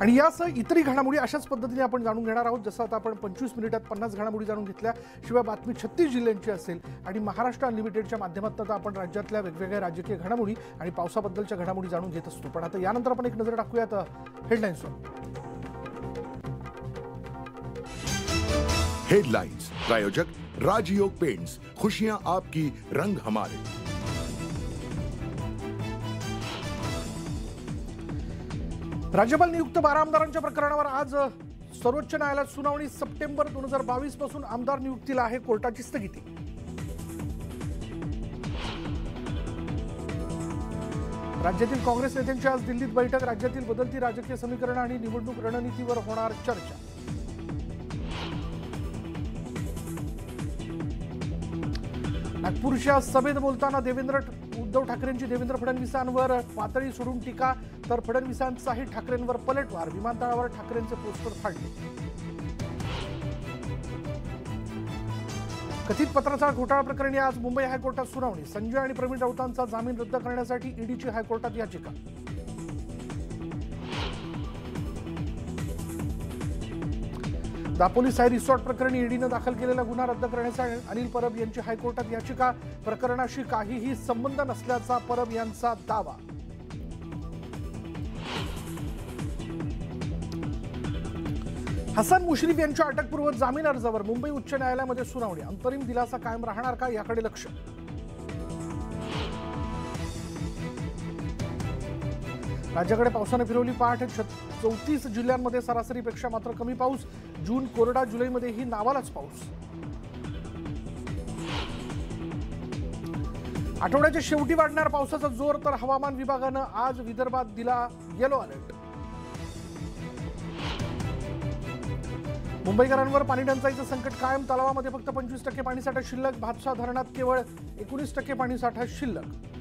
आणि यासह इतरही घडामोडी अशाच पद्धतीने आपण जाणून घेणार आहोत. जसं आता आपण पंचवीस मिनिटात पन्नास घडामोडी जाणून घेतल्या शिवाय बातमी छत्तीस जिल्ह्यांची असेल आणि महाराष्ट्र अनलिमिटेडच्या माध्यमातून आपण राज्यातल्या वेगवेगळ्या राजकीय घडामोडी आणि पावसाबद्दलच्या घडामोडी जाणून घेत असतो. पण आता यानंतर आपण एक नजर टाकूयात हेडलाईन्सवर हेडलाईन्स प्रायोजक राजयोग पेंट्स खुशियां आपकी रंग हमारे. राज्यपाल नियुक्त बारा आमदारांच्या प्रकरणावर आज सर्वोच्च न्यायालयात सुनावणी सप्टेंबर दोन हजार बावीसपासून आमदार नियुक्तीला आहे कोर्टाची स्थगिती. राज्यातील काँग्रेस नेत्यांची आज दिल्लीत बैठक राज्यातील बदलती राजकीय समीकरण आणि निवडणूक रणनीतीवर होणार चर्चा. नागपूरच्या सभेत बोलताना देवेंद्र उद्धव ठाकरेंची देवेंद्र फडणवीसांवर पातळी सोडून टीका तर फडणवीसांचाही ठाकरेंवर पलटवार विमानतळावर ठाकरेंचे पोस्टर फाडले. कथित पत्रचार घोटाळा प्रकरणी आज मुंबई हायकोर्टात सुनावणी. संजय आणि प्रवीण राऊतांचा जामीन रद्द करण्यासाठी ईडीची हायकोर्टात याचिका. दापोली साई रिसॉर्ट प्रकरणी ईडीनं दाखल केलेला गुन्हा रद्द करण्याचा अनिल परब यांची हायकोर्टात याचिका. प्रकरणाशी काहीही संबंध नसल्याचा परब यांचा दावा. हसन मुश्रीफ यांच्या अटकपूर्व जामीन अर्जावर मुंबई उच्च न्यायालयामध्ये सुनावणी. अंतरिम दिलासा कायम राहणार का याकडे लक्ष? राज्याकडे पावसानं फिरवली पाठ. चौतीस जिल्ह्यांमध्ये सरासरीपेक्षा मात्र कमी पाऊस. जून कोरडा जुलैमध्येही नावालाच पाऊस. आठवड्याच्या शेवटी वाढणार पावसाचा जोर तर हवामान विभागानं आज विदर्भात दिला येलो अलर्ट मुंबईकरांवर पाणी टंचाईचं संकट कायम. तलावामध्ये फक्त पंचवीस टक्के पाणीसाठा शिल्लक. भातसा धरणात केवळ एकोणीस टक्के पाणीसाठा शिल्लक.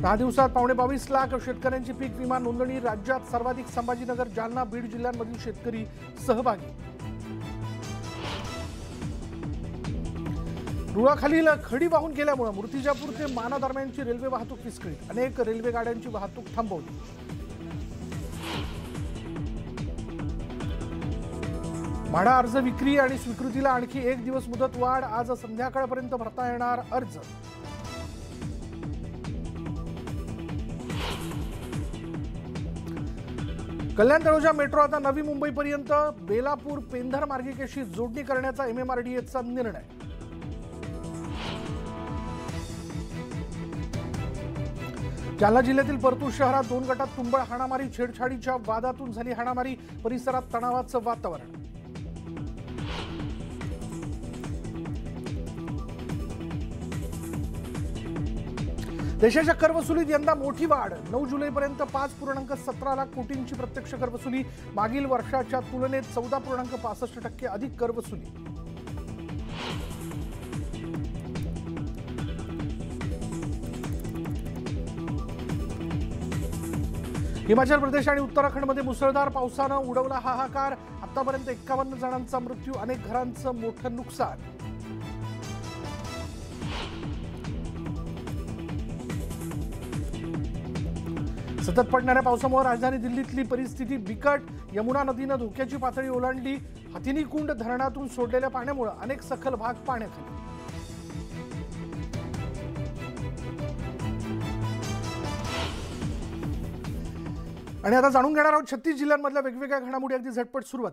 दहा दिवसात पावणे बावीस लाख शेतकऱ्यांची पीक विमा नोंदणी राज्यात सर्वाधिक संभाजीनगर जालना बीड जिल्ह्यांमधील शेतकरी सहभागी. रुळाखालील खडी वाहून गेल्यामुळे मूर्तिजापूर ते माना दरम्यानची रेल्वे वाहतूक विस्कळीत. अनेक रेल्वे गाड्यांची वाहतूक थांबवली. म्हाडा अर्ज विक्री आणि स्वीकृतीला आणखी एक दिवस मुदत वाढ आज संध्याकाळपर्यंत भरता येणार अर्ज. कल्याण तळोजा मेट्रो आता नवी मुंबईपर्यंत बेलापूर पेंधर मार्गिकेशी जोडणी करण्याचा एमएमआरडीएचा निर्णय. जालना जिल्ह्यातील परतूर शहरात दोन गटात तुंबळ हाणामारी छेडछाडीच्या वादातून झाली हाणामारी परिसरात तणावाचं वातावरण. देशाच्या करवसुलीत यंदा मोठी वाढ. नऊ जुलैपर्यंत पाच पूर्णांक सतरा लाख कोटींची प्रत्यक्ष करवसुली. मागील वर्षाच्या तुलनेत चौदा पूर्णांक पासष्ट टक्के अधिक करवसुली. हिमाचल प्रदेश आणि उत्तराखंडमध्ये मुसळधार पावसानं उडवला हाहाकार. आतापर्यंत एक्कावन्न जणांचा मृत्यू अनेक घरांचं मोठं नुकसान. सतत पडणाऱ्या पावसामुळे राजधानी दिल्लीतली परिस्थिती बिकट. यमुना नदीनं धोक्याची पातळी ओलांडली. हथिनी कुंड धरणातून सोडलेल्या पाण्यामुळे अनेक सखल भाग पाण्याखाली आणि आता जाणून घेणार आहोत छत्तीस जिल्ह्यांमधल्या वेगवेगळ्या घडामोडी. अगदी झटपट सुरुवात.